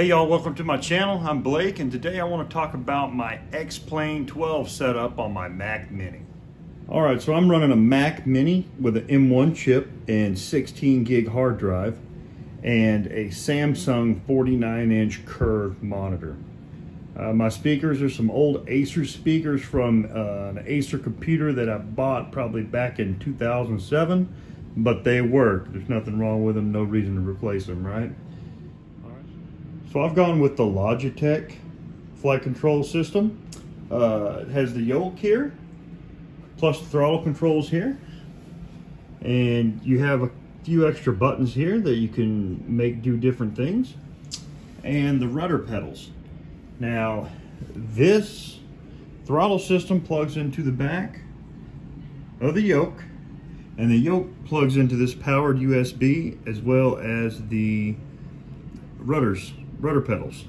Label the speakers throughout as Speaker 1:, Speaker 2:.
Speaker 1: Hey y'all, welcome to my channel. I'm Blake and today I want to talk about my X-Plane 12 setup on my Mac Mini. All right, so I'm running a Mac Mini with an M1 chip and 16 gig hard drive and a Samsung 49 inch curved monitor. Uh, my speakers are some old Acer speakers from uh, an Acer computer that I bought probably back in 2007, but they work. There's nothing wrong with them, no reason to replace them, right? So I've gone with the Logitech flight control system. Uh, it has the yoke here, plus the throttle controls here. And you have a few extra buttons here that you can make do different things. And the rudder pedals. Now, this throttle system plugs into the back of the yoke. And the yoke plugs into this powered USB as well as the rudders rudder pedals.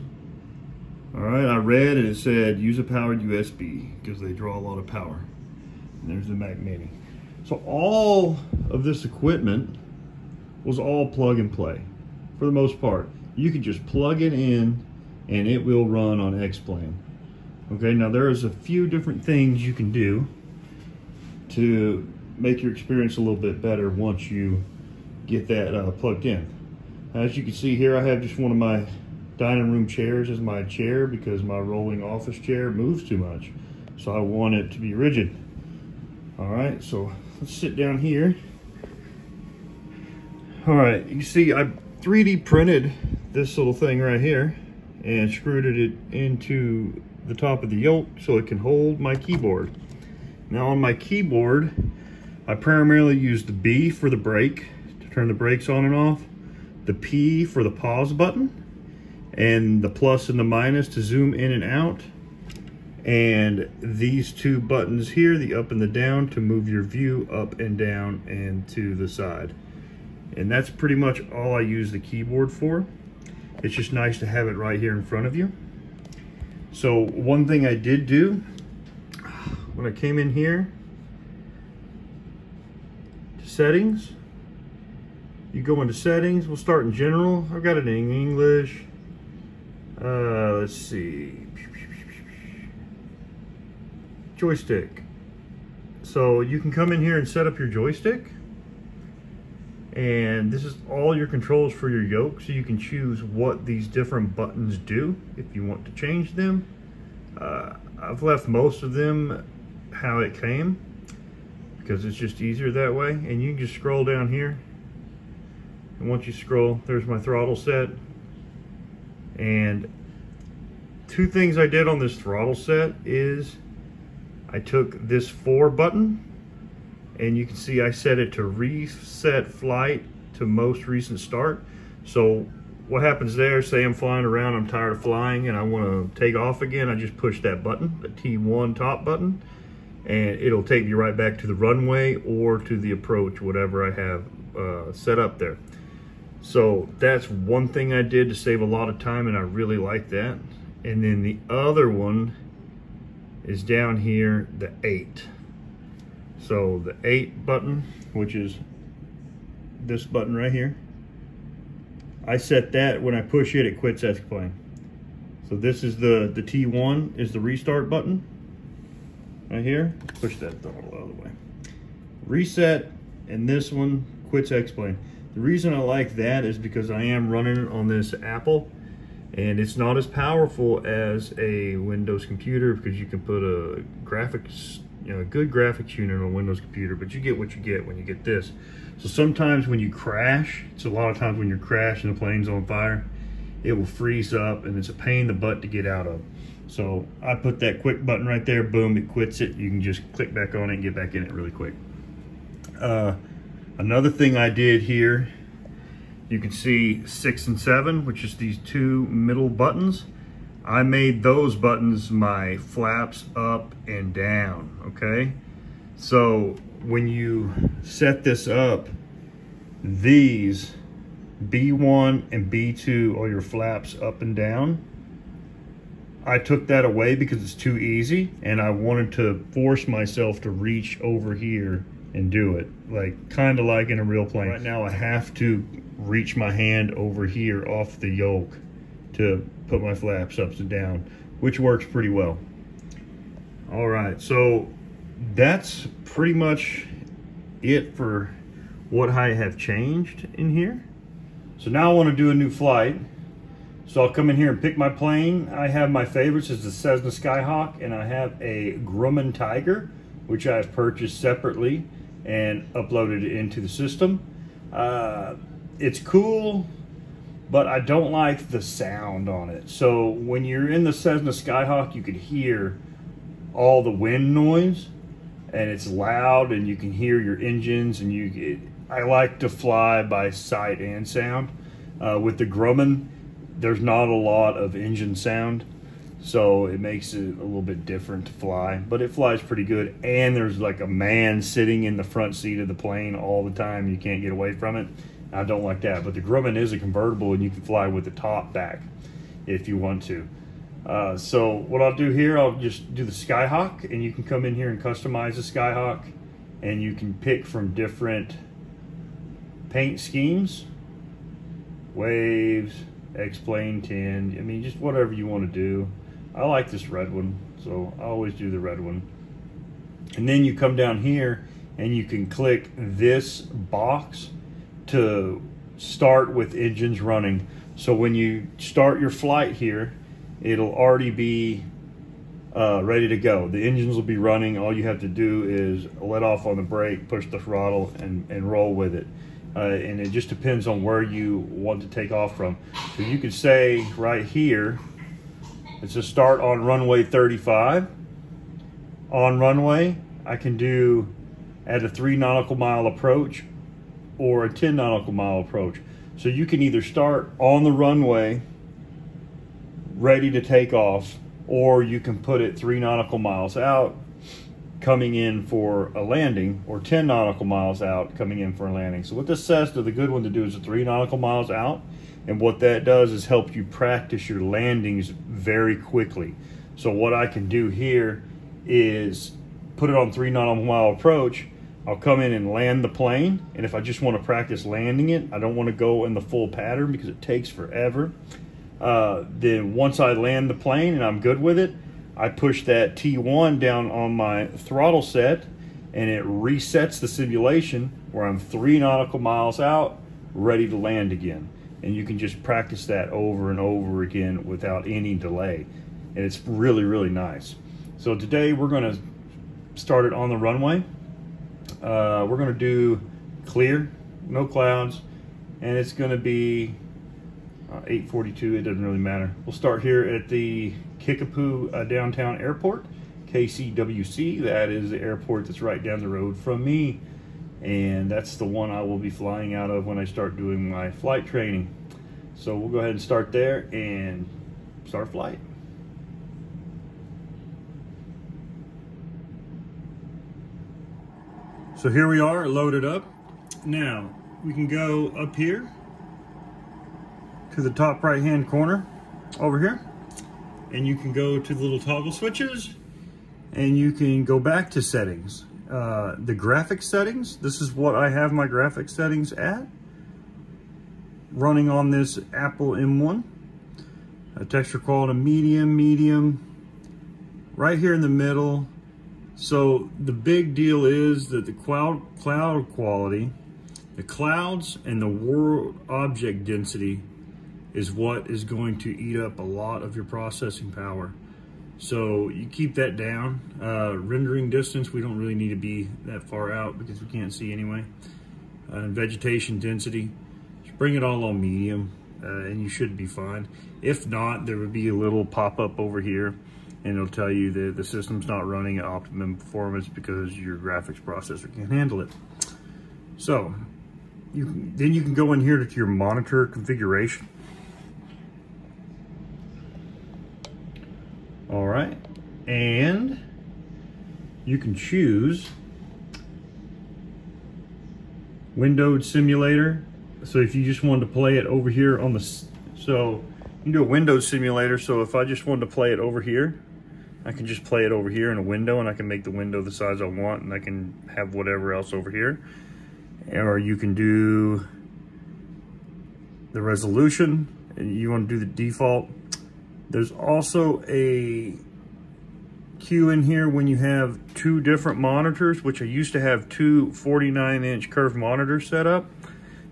Speaker 1: All right, I read and it said use a powered USB because they draw a lot of power. And there's the Mac Mini. So all of this equipment was all plug and play for the most part. You can just plug it in and it will run on X-Plane. Okay, now there is a few different things you can do to make your experience a little bit better once you get that uh, plugged in. As you can see here, I have just one of my dining room chairs as my chair because my rolling office chair moves too much. So I want it to be rigid. All right, so let's sit down here. All right, you see I 3D printed this little thing right here and screwed it into the top of the yoke so it can hold my keyboard. Now on my keyboard, I primarily use the B for the brake to turn the brakes on and off, the P for the pause button, and the plus and the minus to zoom in and out. And these two buttons here the up and the down to move your view up and down and to the side. And that's pretty much all I use the keyboard for. It's just nice to have it right here in front of you. So one thing I did do when I came in here to settings you go into settings we'll start in general. I've got it in English uh, let's see. Joystick. So you can come in here and set up your joystick. And this is all your controls for your yoke. So you can choose what these different buttons do if you want to change them. Uh, I've left most of them how it came because it's just easier that way. And you can just scroll down here. And once you scroll, there's my throttle set. And two things I did on this throttle set is I took this four button and you can see I set it to reset flight to most recent start. So what happens there, say I'm flying around, I'm tired of flying and I want to take off again, I just push that button, the T1 top button, and it'll take me right back to the runway or to the approach, whatever I have uh, set up there. So that's one thing I did to save a lot of time and I really like that. And then the other one is down here, the eight. So the eight button, which is this button right here, I set that when I push it, it quits X-Plane. So this is the, the T1 is the restart button right here. Push that throttle out of the way. Reset, and this one quits X-Plane. The reason I like that is because I am running on this Apple and it's not as powerful as a Windows computer because you can put a graphics, you know, a good graphics unit on a Windows computer, but you get what you get when you get this. So sometimes when you crash, it's a lot of times when you're crashing the plane's on fire, it will freeze up and it's a pain in the butt to get out of. So I put that quick button right there, boom, it quits it. You can just click back on it and get back in it really quick. Uh, Another thing I did here, you can see six and seven, which is these two middle buttons. I made those buttons my flaps up and down, okay? So when you set this up, these B1 and B2 are your flaps up and down. I took that away because it's too easy and I wanted to force myself to reach over here and do it like kind of like in a real plane right now I have to reach my hand over here off the yoke to put my flaps up and down, which works pretty well. All right, so that's pretty much it for what I have changed in here. So now I want to do a new flight. So I'll come in here and pick my plane. I have my favorites is the Cessna Skyhawk and I have a Grumman Tiger, which I've purchased separately and uploaded it into the system. Uh, it's cool, but I don't like the sound on it. So when you're in the Cessna Skyhawk, you could hear all the wind noise and it's loud and you can hear your engines and you it, I like to fly by sight and sound. Uh, with the Grumman, there's not a lot of engine sound, so it makes it a little bit different to fly, but it flies pretty good. And there's like a man sitting in the front seat of the plane all the time. You can't get away from it. I don't like that, but the Grumman is a convertible and you can fly with the top back if you want to. Uh, so what I'll do here, I'll just do the Skyhawk and you can come in here and customize the Skyhawk and you can pick from different paint schemes, waves, X-Plane 10, I mean, just whatever you want to do. I like this red one, so I always do the red one. And then you come down here and you can click this box to start with engines running. So when you start your flight here, it'll already be uh, ready to go. The engines will be running. All you have to do is let off on the brake, push the throttle, and, and roll with it. Uh, and it just depends on where you want to take off from. So you could say right here, it's a start on runway 35. On runway, I can do at a three nautical mile approach or a 10 nautical mile approach. So you can either start on the runway ready to take off, or you can put it three nautical miles out coming in for a landing or 10 nautical miles out coming in for a landing. So what this says to the good one to do is a three nautical miles out. And what that does is help you practice your landings very quickly. So what I can do here is put it on three nautical mile approach. I'll come in and land the plane. And if I just want to practice landing it, I don't want to go in the full pattern because it takes forever. Uh, then once I land the plane and I'm good with it, I push that T1 down on my throttle set and it resets the simulation where I'm three nautical miles out, ready to land again. And you can just practice that over and over again without any delay. And it's really, really nice. So today we're gonna start it on the runway. Uh, we're gonna do clear, no clouds, and it's gonna be uh, 842, it doesn't really matter. We'll start here at the Kickapoo uh, Downtown Airport, KCWC. That is the airport that's right down the road from me. And that's the one I will be flying out of when I start doing my flight training. So we'll go ahead and start there and start flight. So here we are loaded up. Now we can go up here to the top right hand corner over here and you can go to the little toggle switches and you can go back to settings. Uh, the graphics settings, this is what I have my graphics settings at. Running on this Apple M1. A texture quality medium, medium, right here in the middle. So the big deal is that the cloud, cloud quality, the clouds and the world object density is what is going to eat up a lot of your processing power. So you keep that down. Uh, rendering distance, we don't really need to be that far out because we can't see anyway. Uh, and vegetation density, just bring it all on medium uh, and you should be fine. If not, there would be a little pop-up over here and it'll tell you that the system's not running at optimum performance because your graphics processor can't handle it. So you then you can go in here to your monitor configuration All right. And you can choose windowed simulator. So if you just wanted to play it over here on the, so you can do a windowed simulator. So if I just wanted to play it over here, I can just play it over here in a window and I can make the window the size I want and I can have whatever else over here. Or you can do the resolution and You want to do the default. There's also a cue in here when you have two different monitors, which I used to have two 49 inch curved monitors set up,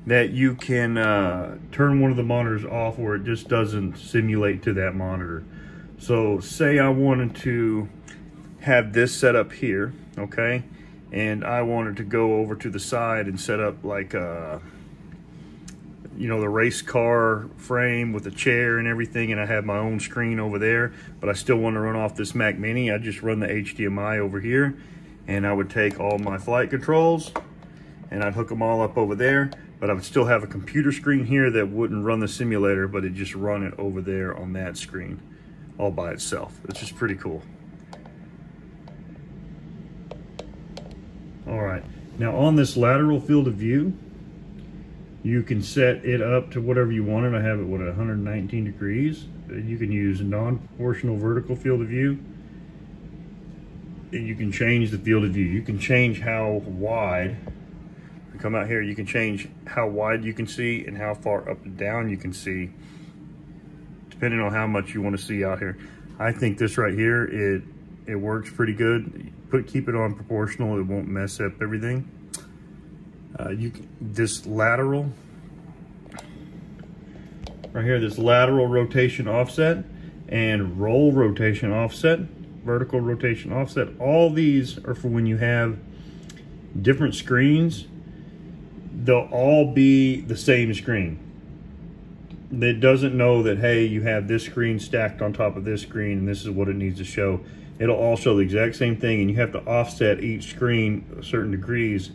Speaker 1: that you can uh, turn one of the monitors off where it just doesn't simulate to that monitor. So say I wanted to have this set up here, okay? And I wanted to go over to the side and set up like a, you know, the race car frame with a chair and everything, and I have my own screen over there, but I still want to run off this Mac Mini. I just run the HDMI over here, and I would take all my flight controls, and I'd hook them all up over there, but I would still have a computer screen here that wouldn't run the simulator, but it just run it over there on that screen all by itself. It's just pretty cool. All right, now on this lateral field of view, you can set it up to whatever you want it. I have it, what, 119 degrees. You can use non-proportional vertical field of view. And you can change the field of view. You can change how wide, come out here, you can change how wide you can see and how far up and down you can see, depending on how much you want to see out here. I think this right here, it it works pretty good. Put Keep it on proportional, it won't mess up everything. Uh, you this lateral right here, this lateral rotation offset and roll rotation offset, vertical rotation offset. All these are for when you have different screens. They'll all be the same screen. It doesn't know that, hey, you have this screen stacked on top of this screen and this is what it needs to show. It'll all show the exact same thing and you have to offset each screen certain degrees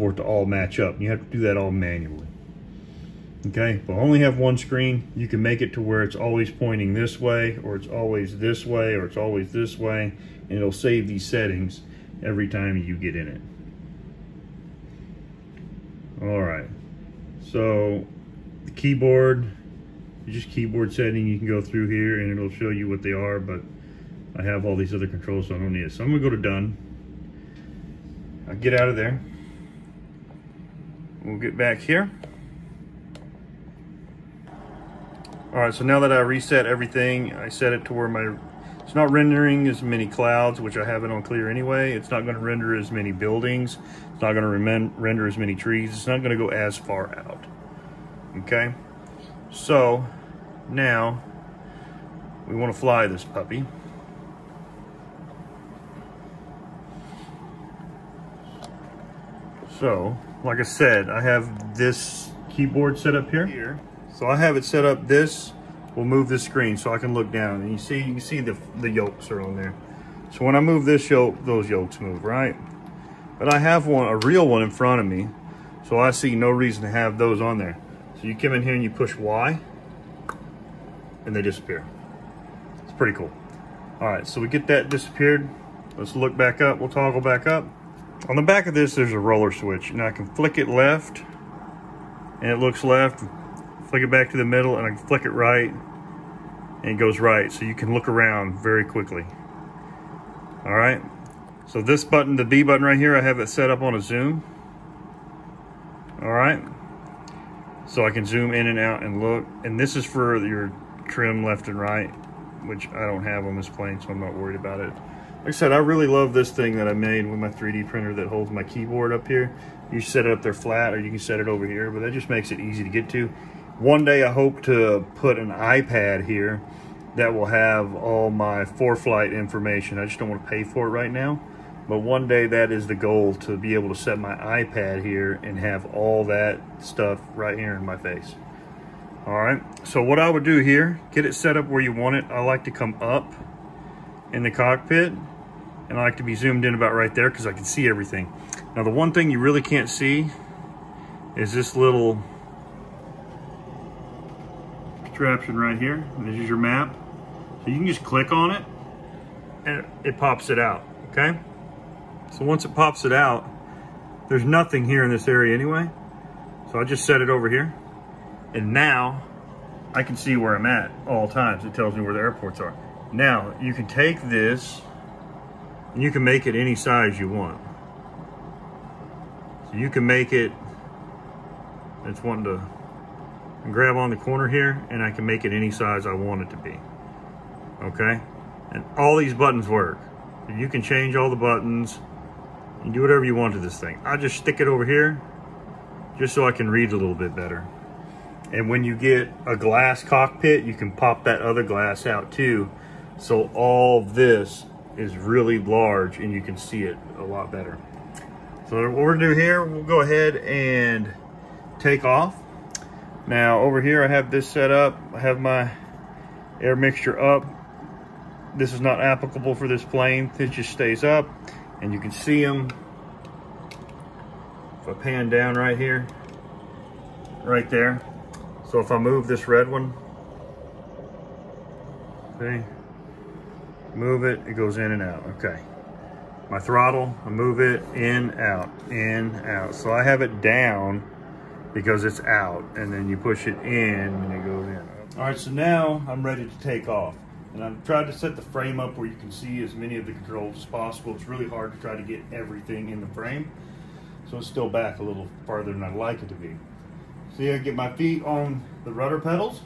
Speaker 1: for it to all match up. You have to do that all manually. Okay, if I only have one screen, you can make it to where it's always pointing this way, or it's always this way, or it's always this way, and it'll save these settings every time you get in it. All right, so the keyboard, just keyboard setting, you can go through here and it'll show you what they are, but I have all these other controls, so I don't need it. So I'm gonna go to done. I'll get out of there. We'll get back here. All right, so now that I reset everything, I set it to where my, it's not rendering as many clouds, which I have it on clear anyway. It's not gonna render as many buildings. It's not gonna render as many trees. It's not gonna go as far out, okay? So now we wanna fly this puppy. So like I said, I have this keyboard set up here. here. So I have it set up this we'll move this screen so I can look down and you see you can see the the yokes are on there. So when I move this yoke, those yokes move, right? But I have one, a real one in front of me, so I see no reason to have those on there. So you come in here and you push Y, and they disappear. It's pretty cool. All right, so we get that disappeared. Let's look back up. We'll toggle back up. On the back of this, there's a roller switch. Now I can flick it left, and it looks left. Flick it back to the middle, and I can flick it right, and it goes right. So you can look around very quickly. All right. So this button, the B button right here, I have it set up on a zoom. All right. So I can zoom in and out and look. And this is for your trim left and right, which I don't have on this plane, so I'm not worried about it. Like I said, I really love this thing that I made with my 3D printer that holds my keyboard up here. You set it up there flat or you can set it over here, but that just makes it easy to get to. One day I hope to put an iPad here that will have all my for flight information. I just don't want to pay for it right now. But one day that is the goal to be able to set my iPad here and have all that stuff right here in my face. All right, so what I would do here, get it set up where you want it. I like to come up in the cockpit and I like to be zoomed in about right there because I can see everything. Now the one thing you really can't see is this little contraption right here. This is your map. So you can just click on it and it pops it out, okay? So once it pops it out, there's nothing here in this area anyway. So I just set it over here. And now I can see where I'm at all times. It tells me where the airports are. Now you can take this and you can make it any size you want. So you can make it, it's wanting to grab on the corner here and I can make it any size I want it to be. Okay? And all these buttons work. You can change all the buttons and do whatever you want to this thing. I just stick it over here just so I can read a little bit better. And when you get a glass cockpit, you can pop that other glass out too. So all this is really large and you can see it a lot better. So what we're gonna do here, we'll go ahead and take off. Now over here I have this set up. I have my air mixture up. This is not applicable for this plane. It just stays up and you can see them. If I pan down right here, right there. So if I move this red one, see, move it, it goes in and out, okay. My throttle, I move it in, out, in, out. So I have it down because it's out and then you push it in and it goes in. All right, so now I'm ready to take off. And I've tried to set the frame up where you can see as many of the controls as possible. It's really hard to try to get everything in the frame. So it's still back a little farther than I'd like it to be. See, I get my feet on the rudder pedals.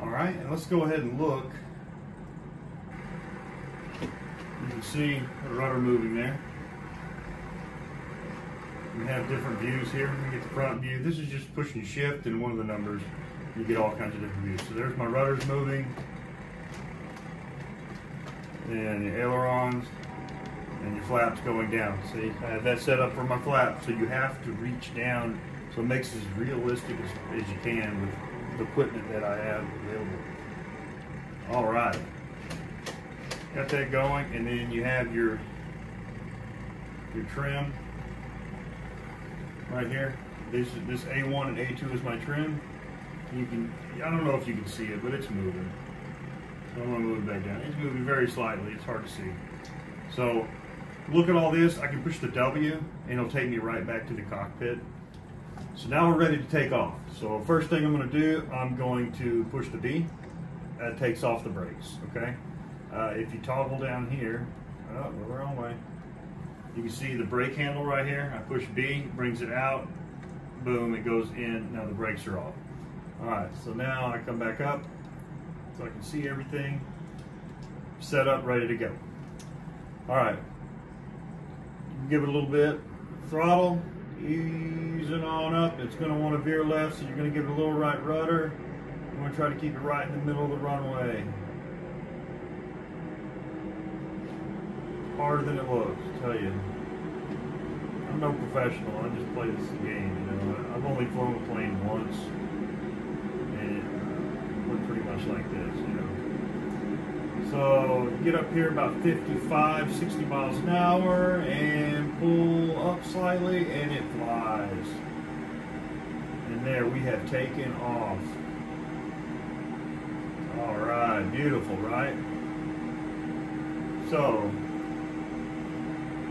Speaker 1: All right, and let's go ahead and look. You can see the rudder moving there. We have different views here. We get the front view. This is just pushing shift and one of the numbers. You get all kinds of different views. So there's my rudders moving. And the ailerons and your flaps going down. See, I have that set up for my flap. So you have to reach down so it makes it as realistic as, as you can with the equipment that I have available. All right. Got that going, and then you have your your trim right here. This this A1 and A2 is my trim. You can I don't know if you can see it, but it's moving. So I'm gonna move it back down. It's moving very slightly. It's hard to see. So look at all this. I can push the W, and it'll take me right back to the cockpit. So now we're ready to take off. So first thing I'm going to do, I'm going to push the B. That takes off the brakes, okay? Uh, if you toggle down here, oh, we're the wrong way. You can see the brake handle right here. I push B, brings it out. Boom, it goes in. Now the brakes are off. All right, so now I come back up so I can see everything set up, ready to go. All right, give it a little bit. Throttle, easing on up. It's going to want to veer left, so you're going to give it a little right rudder. You want to try to keep it right in the middle of the runway. Harder than it looks, I tell you. I'm no professional. I just play this game. You know, I've only flown a plane once, and it looked pretty much like this. You know. So get up here about 55, 60 miles an hour and pull up slightly and it flies. And there we have taken off. All right, beautiful, right? So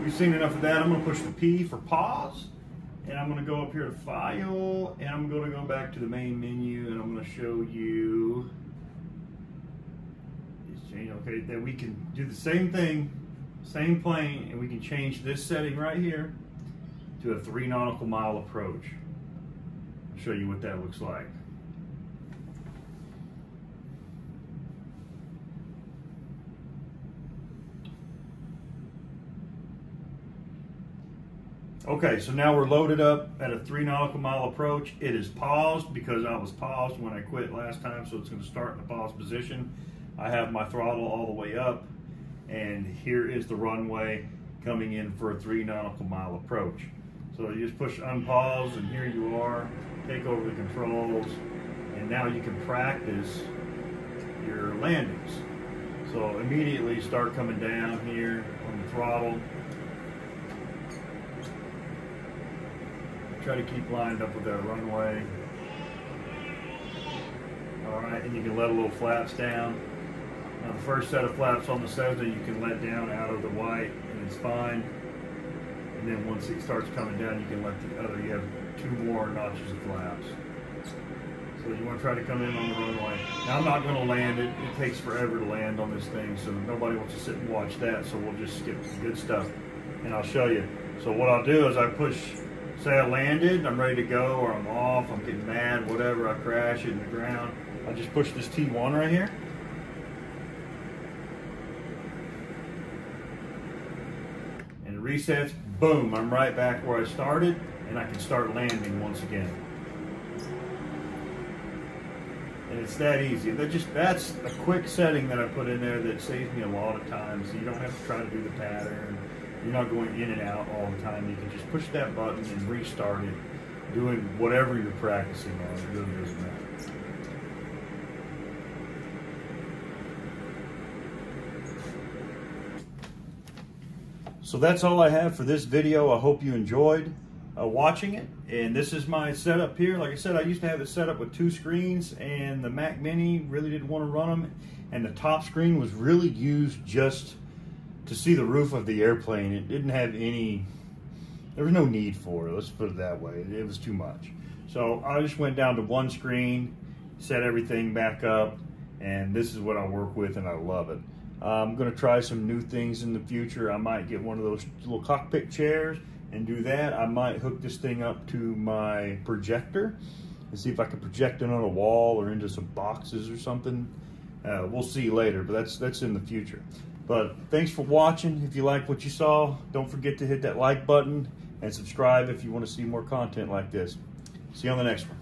Speaker 1: we've seen enough of that. I'm gonna push the P for pause and I'm gonna go up here to file and I'm gonna go back to the main menu and I'm gonna show you okay, that we can do the same thing, same plane, and we can change this setting right here to a three nautical mile approach. I'll show you what that looks like. Okay, so now we're loaded up at a three nautical mile approach. It is paused because I was paused when I quit last time, so it's gonna start in the pause position. I have my throttle all the way up and here is the runway coming in for a three nautical mile approach. So you just push unpause and here you are, take over the controls, and now you can practice your landings. So immediately start coming down here on the throttle. Try to keep lined up with that runway. All right, and you can let a little flaps down. Now the first set of flaps on the Cessna you can let down out of the white and it's fine. And then once it starts coming down, you can let the other, you have two more notches of flaps. So you want to try to come in on the runway. Now I'm not going to land it. It takes forever to land on this thing, so nobody wants to sit and watch that, so we'll just skip the good stuff and I'll show you. So what I'll do is I push say I landed, I'm ready to go, or I'm off, I'm getting mad, whatever, I crash in the ground, I just push this T1 right here. And resets, boom, I'm right back where I started, and I can start landing once again. And it's that easy. That just that's a quick setting that I put in there that saves me a lot of time. So you don't have to try to do the pattern. You're not going in and out all the time. You can just push that button and restart it, doing whatever you're practicing on. It really doesn't matter. So that's all I have for this video. I hope you enjoyed uh, watching it. And this is my setup here. Like I said, I used to have it set up with two screens and the Mac Mini really didn't want to run them. And the top screen was really used just to see the roof of the airplane. It didn't have any, there was no need for it. Let's put it that way. It was too much. So I just went down to one screen, set everything back up, and this is what I work with and I love it. I'm gonna try some new things in the future. I might get one of those little cockpit chairs and do that. I might hook this thing up to my projector and see if I can project it on a wall or into some boxes or something. Uh, we'll see later, but that's that's in the future. But thanks for watching. If you like what you saw, don't forget to hit that like button and subscribe if you want to see more content like this. See you on the next one.